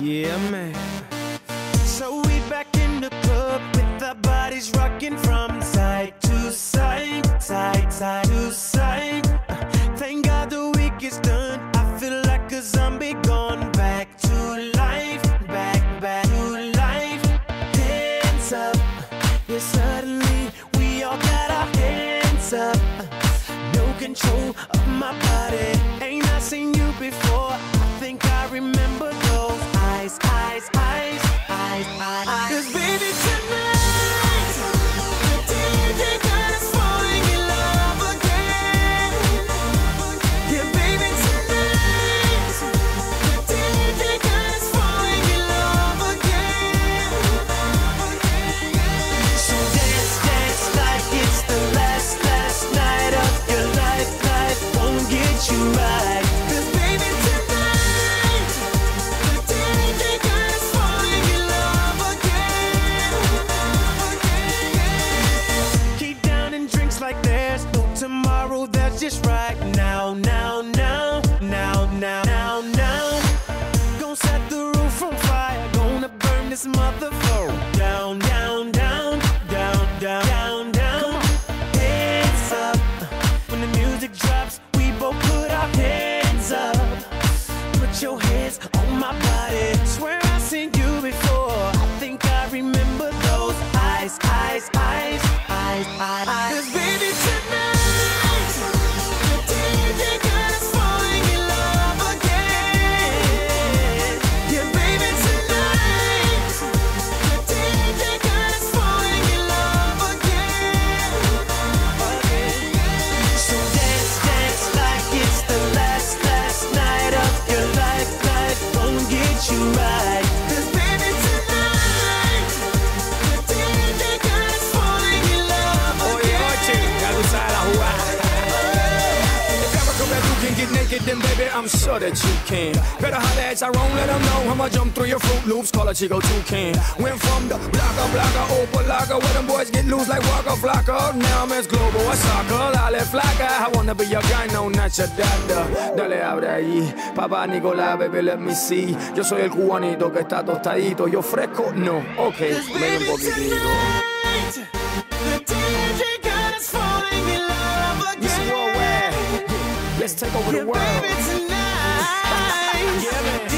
Yeah, man. So we back in the club with our bodies rocking from side to side, side, side to side. Thank God the week is done. I feel like a zombie gone back to life, back, back to life. Hands up, yeah, suddenly we all got our hands up. No control of my body. Ain't I seen you before? I think I remember those eyes, like there's no tomorrow. That's just right now, now, now, now, now, now, now. Gonna set the roof on fire. Gonna burn this motherfucker down, down, down, then baby, I'm sure that you can. Better holler at Tyrone, let him know I'ma jump through your Fruit Loops, call a Chico Toucan. Went from the blocker, blocker, open locker, where them boys get loose like Waka Flocka. Now I'm as global as soccer, Lale Flocka. I wanna be your guy, no, not your doctor. Dale, abre ahí, papá Nicolás, baby, let me see. Yo soy el cubanito que está tostadito, yo fresco, no, ok, ven un poquitito. Take over the world. baby, tonight. Yeah, man.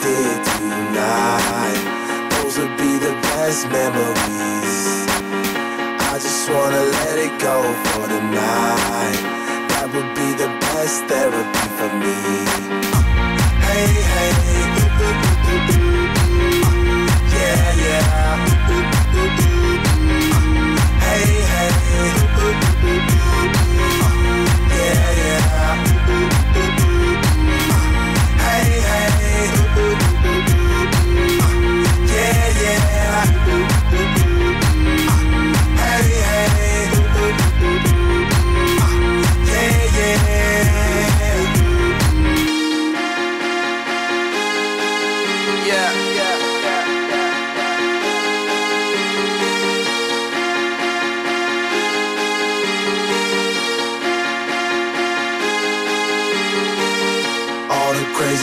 did tonight, those will be the best memories. I just wanna let it go for the night. That would be the best therapy for me. Hey, hey,